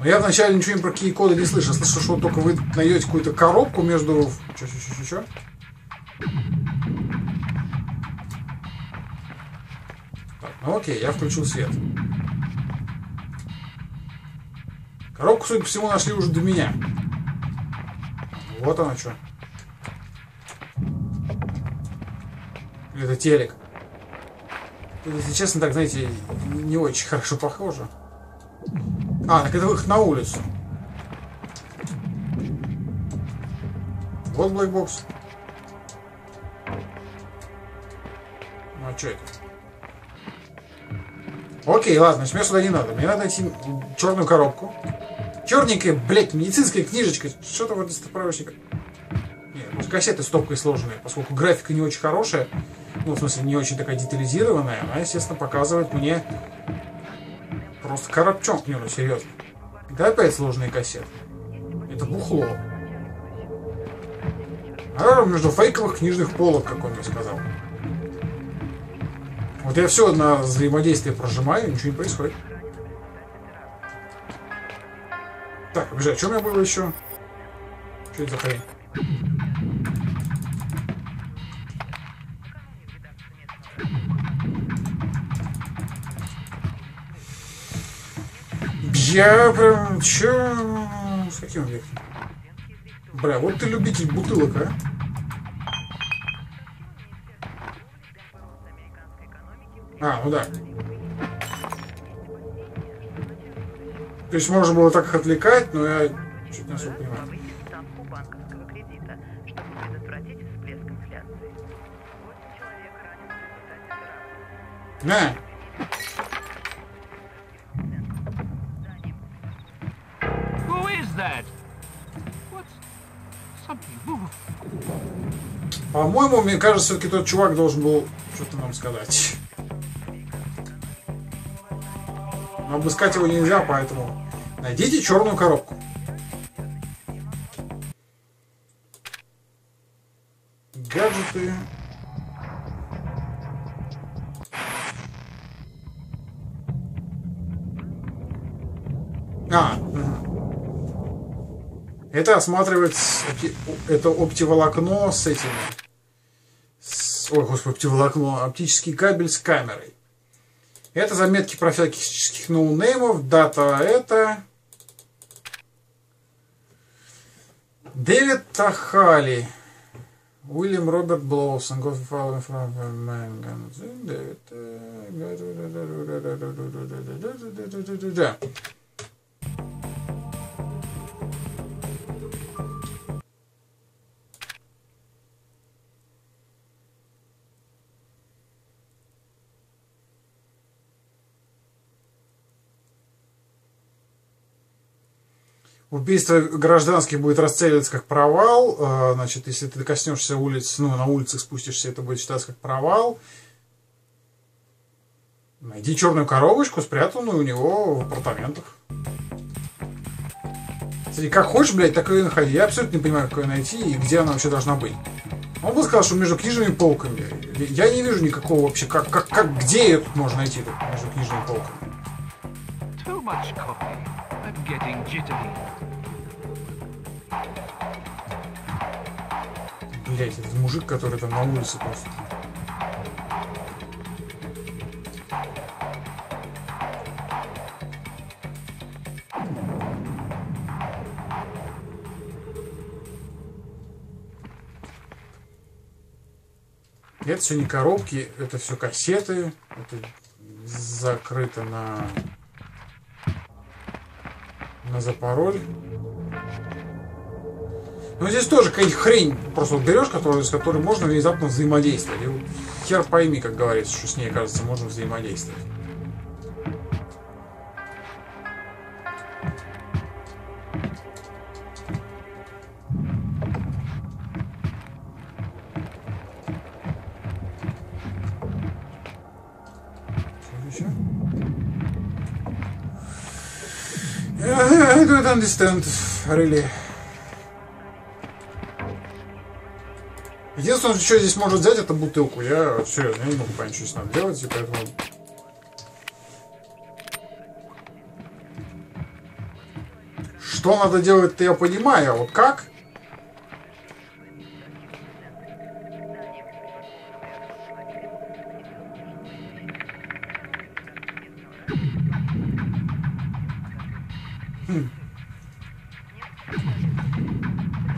Но я вначале ничего про какие коды не слышал. Слышу, что только вы найдете какую-то коробку между... Че, че, че, че, че? Так, ну окей, я включил свет. Коробку, судя по всему, нашли уже до меня. Вот она что. Это телек. Если честно, так, знаете, не очень хорошо похоже. А, так это выход на улицу. Вот блэкбокс. Ну а что это? Окей, ладно, мне сюда не надо. Мне надо найти черную коробку. Черненькая, блядь, медицинская книжечка. Что-то вроде справочника. Нет, кассеты стопкой сложные, поскольку графика не очень хорошая ну, в смысле, не очень такая детализированная, она, естественно, показывает мне просто коробчонку, ну, серьезно. Это опять сложные кассеты. Это бухло. А между фейковых книжных полок, как он мне сказал. Вот я все на взаимодействие прожимаю, ничего не происходит. Так, бежать, что у меня было еще? Что это за хрень? Я прям... Чё... С каким объектом? Бля, вот ты любитель бутылок, а? А, ну да. То есть можно было так их отвлекать, но я чуть не особо понимаю. ставку По-моему, мне кажется, все-таки тот чувак должен был что-то нам сказать. Но обыскать его нельзя, поэтому найдите черную коробку. Гаджеты. А, это опти- это оптиволокно с этими. Ой, господи, оптиволокно, оптический кабель с камерой. Это заметки про всяких ноунеймов, дата это. Дэвид Тахали. Уильям Роберт Блоусон. Дэвид, Убийство гражданских будет расцениваться как провал. Э, Значит, если ты коснешься улиц, ну, на улицах спустишься, это будет считаться как провал. Найди черную коробочку, спрятанную у него в апартаментах. Кстати, как хочешь, блядь, так и находи. Я абсолютно не понимаю, как ее найти и где она вообще должна быть. Он бы сказал, что между книжными полками. Я не вижу никакого вообще, как, как, как где ее тут можно найти тут, между книжными полками getting jittery. Блять, этот мужик, который там на улице просто. Это все не коробки, это все кассеты. Это закрыто на на запароль. Ну здесь тоже какая-нибудь хрень просто вот берешь, которую, с которой можно внезапно взаимодействовать. И хер пойми, как говорится, что с ней, кажется, можно взаимодействовать. I don't understand, really. Единственное, что здесь может взять, это бутылку. Я серьезно, я не могу понять, что здесь надо делать, и поэтому... Что надо делать-то я понимаю, а вот как?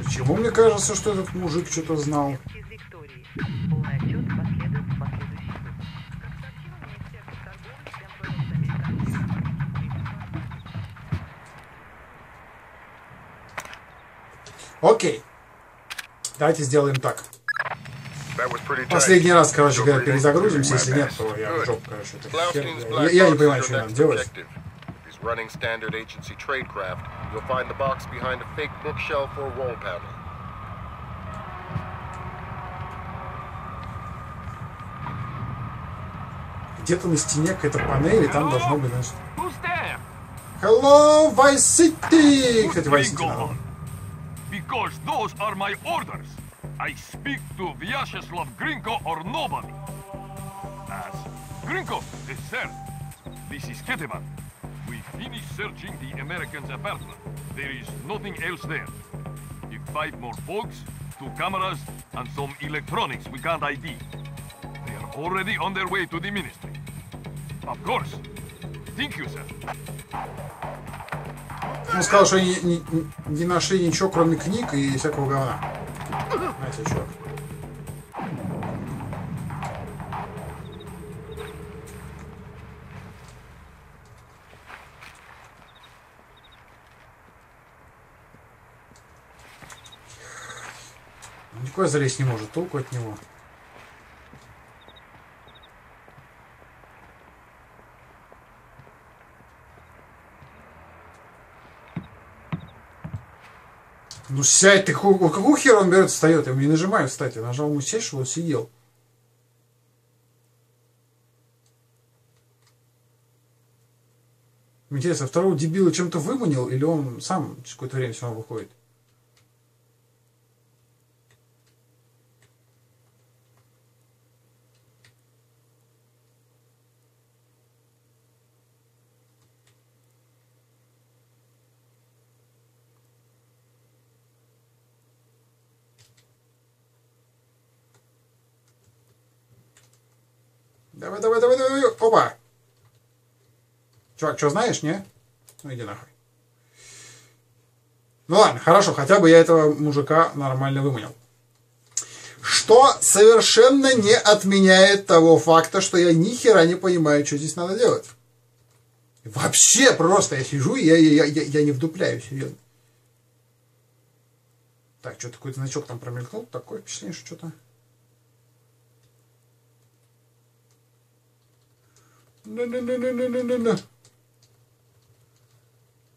Почему мне кажется, что этот мужик что-то знал? Окей. Давайте сделаем так. Последний раз, короче говоря, перезагрузимся. Если нет, то я в жопу, короче. Я, я не понимаю, что next делать. objective. If he's running standard agency tradecraft, you'll find the box behind a fake bookshelf or wall panel. Где-то на стене какая-то панель, и там должно быть, значит... Who's there? Hello, Vice City! Кстати, Vice City Gringo надо. on. Because those are my orders. I speak to Vyacheslav Grinko or nobody. As Grinko, yes, sir. This is Ketevan. We finished searching the American's apartment. There is nothing else there. If five more folks, two cameras, and some electronics we can't ID. They are already on their way to the ministry. Of course. Thank you, sir. Он сказал, что они не, не- не нашли ничего, кроме книг и всякого говна. Знаете, чувак. Никуда залезть не может, толку от него. Ну сядь ты, какого хера он берет встает? Я ему не нажимаю встать, я нажал ему сесть, чтобы он сидел. Интересно, второго дебила чем-то выманил, или он сам какое-то время все равно выходит? Давай, давай, давай, давай. Опа! Чувак, что знаешь, не? Ну иди нахуй. Ну ладно, хорошо, хотя бы я этого мужика нормально выманил. Что совершенно не отменяет того факта, что я ни хера не понимаю, что здесь надо делать. Вообще просто я сижу, и я, я, я, я не вдупляю, серьезно. Так, что-то какой-то значок там промелькнул, такое впечатление, что что-то...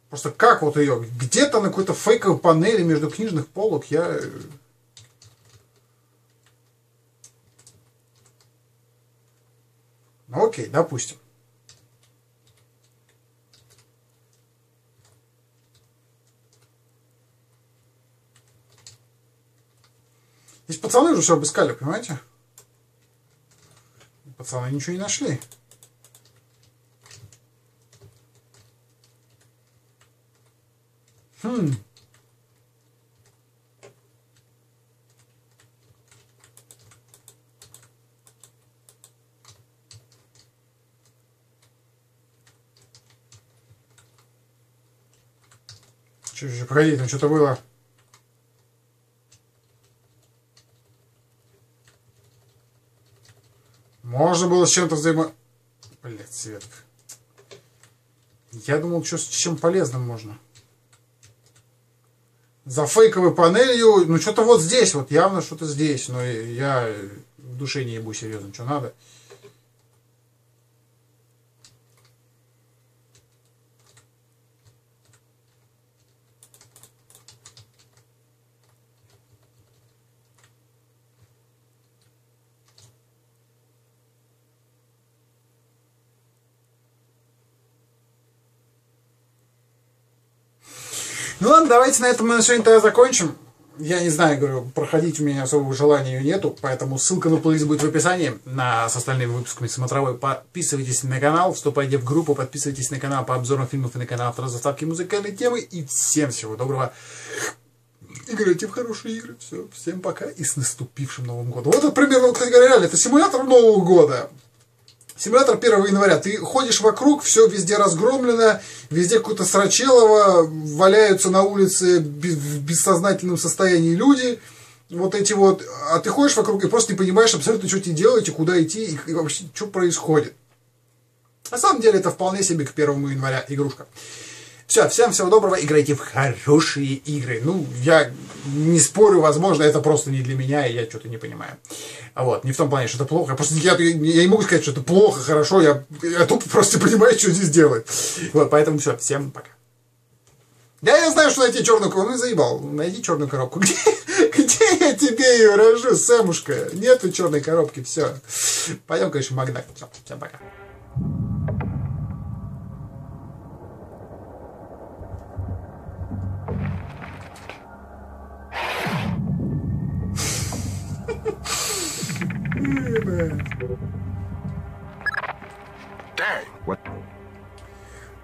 Просто как вот ее? Где-то на какой-то фейковой панели между книжных полок я... э, Ну окей, допустим. Здесь пацаны уже все обыскали, понимаете? Пацаны ничего не нашли. Хм. Че, че, погоди, там что-то было. было с чем-то взаимо... Блять, Светка. Я думал, что с чем полезным можно. За фейковой панелью, ну что-то вот здесь, вот явно что-то здесь, но я в душе не ебу серьезно, что надо. Ну ладно, давайте на этом мы на сегодня тогда закончим. Я не знаю, говорю, проходить у меня особого желания нету, поэтому ссылка на плейлист будет в описании на, с остальными выпусками смотровой. Подписывайтесь на канал, вступайте в группу, подписывайтесь на канал по обзорам фильмов и на канал автора заставки музыкальной темы. И всем всего доброго. Играйте в хорошие игры. Все, всем пока и с наступившим Новым годом. Вот это примерно, кстати говоря, реально, это симулятор Нового года. Симулятор 1 января. Ты ходишь вокруг, все везде разгромлено, везде какое-то срачелово, валяются на улице в бессознательном состоянии люди. Вот эти вот. А ты ходишь вокруг и просто не понимаешь абсолютно, что тебе делать, и куда идти, и, вообще, что происходит. На самом деле это вполне себе к 1 января игрушка. Все, всем всего доброго, играйте в хорошие игры. Ну, я не спорю, возможно, это просто не для меня, и я что-то не понимаю. Вот, не в том плане, что это плохо. Просто я, я не могу сказать, что это плохо, хорошо, я, я тупо просто понимаю, что здесь делать. Вот, поэтому все, всем пока. Да, я знаю, что найти черную коробку. Ну, заебал. Найди черную коробку. Где, где я тебе ее рожу, Сэмушка? Нету черной коробки, все. Пойдем, конечно, в Макдак. Все, всем пока.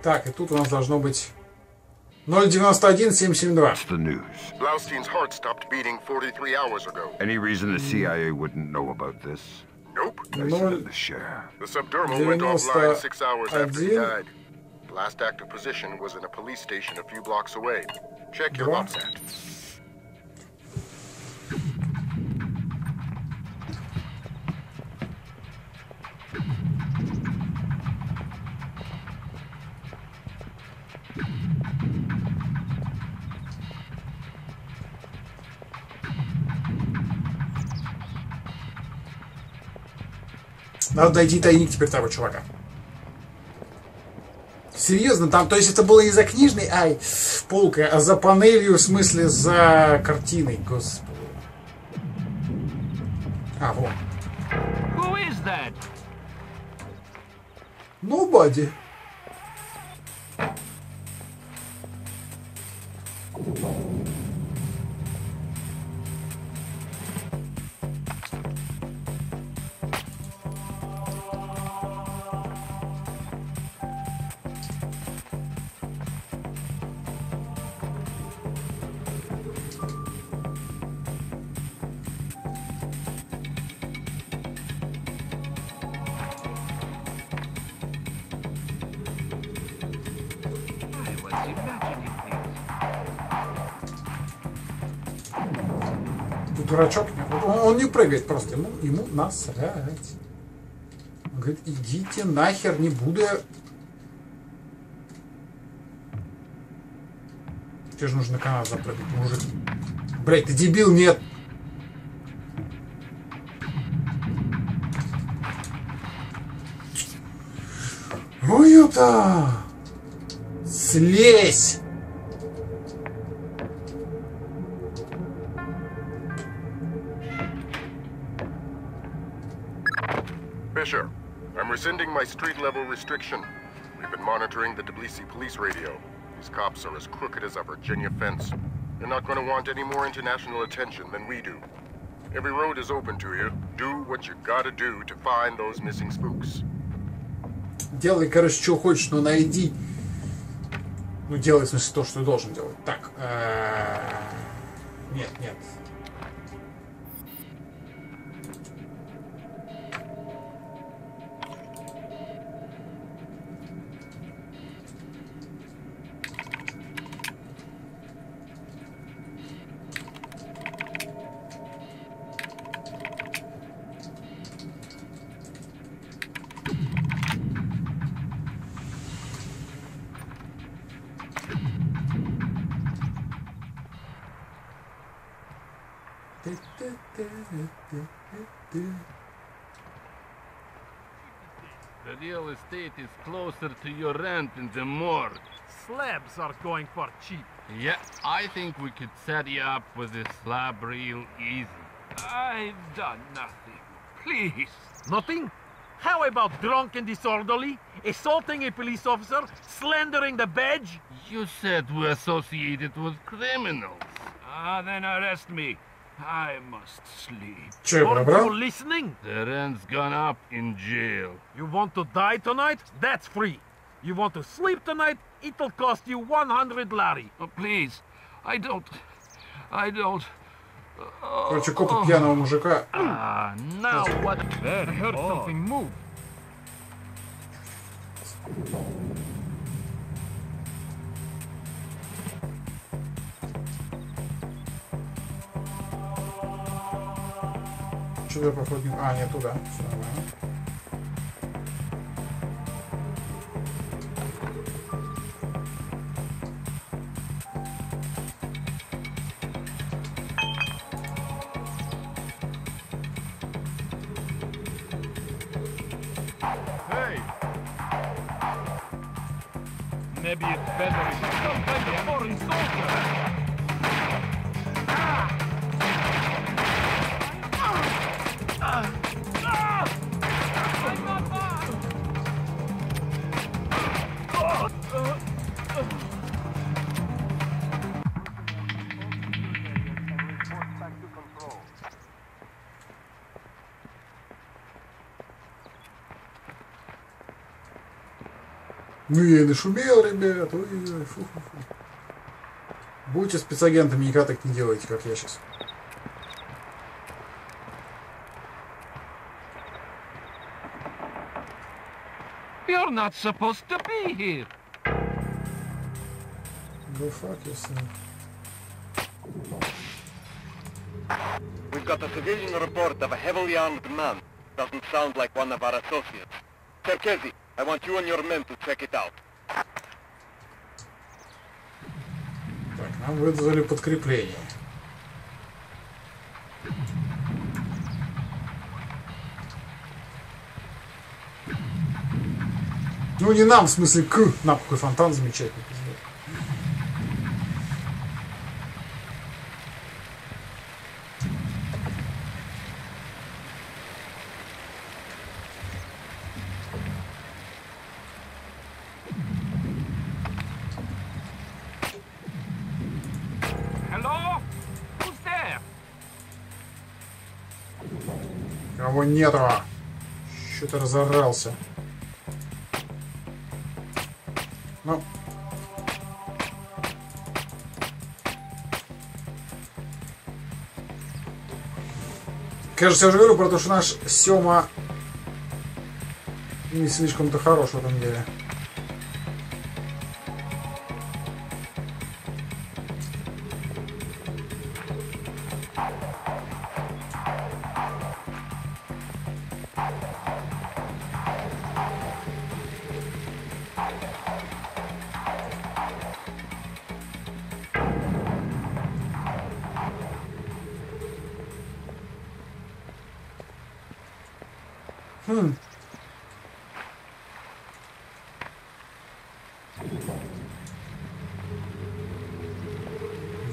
Так, и тут у нас должно быть 091 772. What's the news? Blaustein's heart stopped beating 43 hours ago. Any reason the CIA wouldn't know about this? Nope. I said the share. The subdermal went offline six hours after he 91. died. The last active position was in a police station a few blocks away. Check your Два. Надо найти тайник теперь того чувака. Серьезно, там, то есть это было не за книжной, ай, полкой, а за панелью, в смысле, за картиной, господи. А, вот. Nobody. Ему, насрать. Он говорит, идите нахер, не буду я... Тебе же нужно на канал запрыгнуть, мужик. Блять, ты дебил, нет. restriction. We've been monitoring the Tbilisi police radio. These cops are as crooked as a Virginia fence. They're not going to want any more international attention than we do. Every road is open to you. Do what you gotta do to find those missing spooks. Делай, короче, что хочешь, но найди. Ну, делай, в смысле, то, что ты должен делать. Так. э, Нет, нет. meat in the morgue. Slabs are going for cheap. Yeah, I think we could set you up with a slab real easy. I've done nothing. Please. Nothing? How about drunk and disorderly, assaulting a police officer, slandering the badge? You said we're associated with criminals. Ah, uh, then arrest me. I must sleep. are you listening? The rent's gone up in jail. You want to die tonight? That's free. You want to sleep tonight? It'll cost you 100 lari. Oh, please, I don't... I don't... Короче, копы пьяного мужика. Ah, now what? I heard something move. Что я походу не... А, нет, туда. Все нормально. memory. Some kind of foreign soldier. Ну я и нашумел, ребят. Ой-ой-ой, фу-фу-фу. Будьте спецагентами, никогда так не делайте, как я сейчас. You're not supposed to be here. Go fuck yourself. We've got a civilian report of a heavily armed man. Doesn't sound like one of our associates. Cherkezi, I want you and your men to check it out. Так, нам вызвали подкрепление. Ну не нам, в смысле к. Нам какой фонтан замечательный. Нету? Что-то разорался. Ну. Кажется, я уже говорю про то, что наш Сема не слишком-то хорош в этом деле.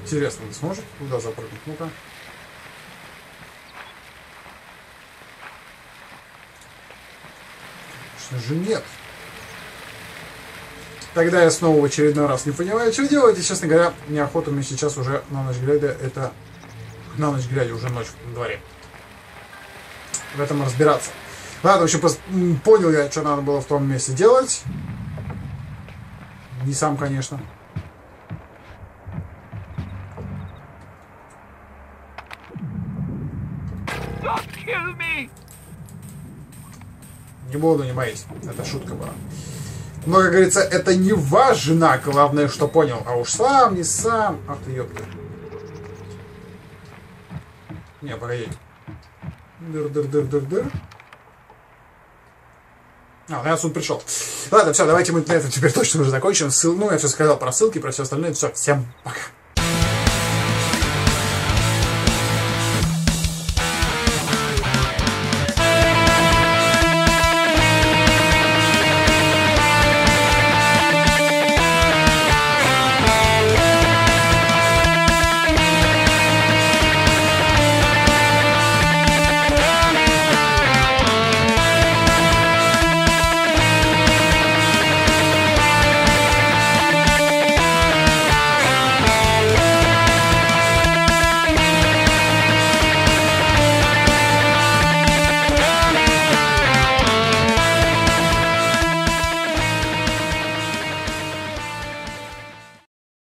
Интересно, он сможет туда запрыгнуть? Ну-ка. Конечно же нет. Тогда я снова в очередной раз не понимаю, что делать. И, честно говоря, неохота мне сейчас уже на ночь глядя это... На ночь глядя уже ночь на дворе. В этом разбираться. Ладно, в общем, понял я, что надо было в том месте делать. Не сам, конечно. Не буду, не боись. Это шутка была. Но, как говорится, это не важно. Главное, что понял. А уж сам, не сам. Ах ты, ёпта. Не, погоди. Дыр-дыр-дыр-дыр-дыр. А, ну я отсюда пришел. Ладно, все, давайте мы на этом теперь точно уже закончим. Ссыл... Ну, я все сказал про ссылки, про все остальное. Все, всем пока.